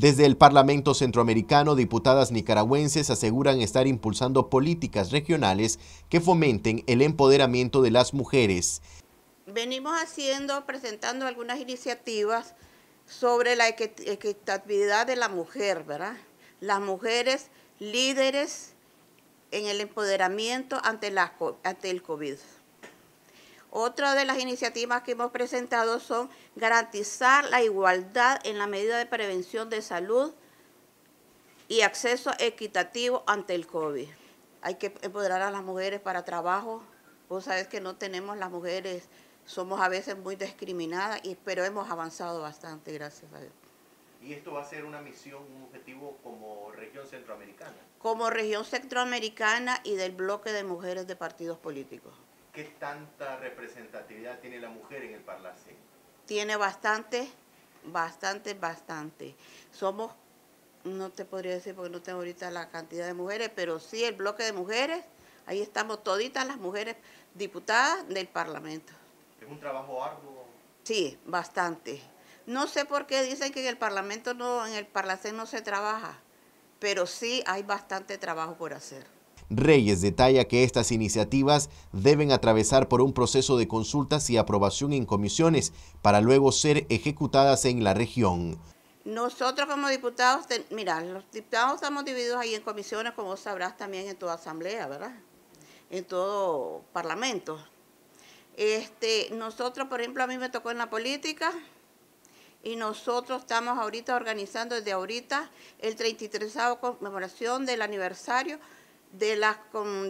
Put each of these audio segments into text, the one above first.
Desde el Parlamento Centroamericano, diputadas nicaragüenses aseguran estar impulsando políticas regionales que fomenten el empoderamiento de las mujeres. Venimos haciendo, presentando algunas iniciativas sobre la equitatividad de la mujer, ¿verdad? Las mujeres líderes en el empoderamiento ante, ante el COVID. Otra de las iniciativas que hemos presentado son garantizar la igualdad en la medida de prevención de salud y acceso equitativo ante el COVID. Hay que empoderar a las mujeres para trabajo. Vos sabés que no tenemos las mujeres, somos a veces muy discriminadas, pero hemos avanzado bastante, gracias a Dios. ¿Y esto va a ser una misión, un objetivo como región centroamericana? Como región centroamericana y del bloque de mujeres de partidos políticos. ¿Qué tanta representatividad tiene la mujer en el Parlacén? Tiene bastante, bastante, bastante. Somos, no te podría decir porque no tengo ahorita la cantidad de mujeres, pero sí el bloque de mujeres, ahí estamos toditas las mujeres diputadas del Parlamento. ¿Es un trabajo arduo? Sí, bastante. No sé por qué dicen que en el Parlamento no, en el Parlacén no se trabaja, pero sí hay bastante trabajo por hacer. Reyes detalla que estas iniciativas deben atravesar por un proceso de consultas y aprobación en comisiones para luego ser ejecutadas en la región. Nosotros como diputados, mira, los diputados estamos divididos ahí en comisiones, como sabrás también en toda asamblea, ¿verdad? En todo parlamento. Este, nosotros, por ejemplo, a mí me tocó en la política y nosotros estamos ahorita organizando desde ahorita el 33 conmemoración del aniversario de la,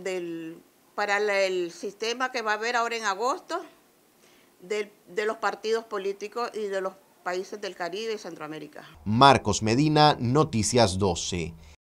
del, para el sistema que va a haber ahora en agosto de, de los partidos políticos y de los países del Caribe y Centroamérica. Marcos Medina, Noticias 12.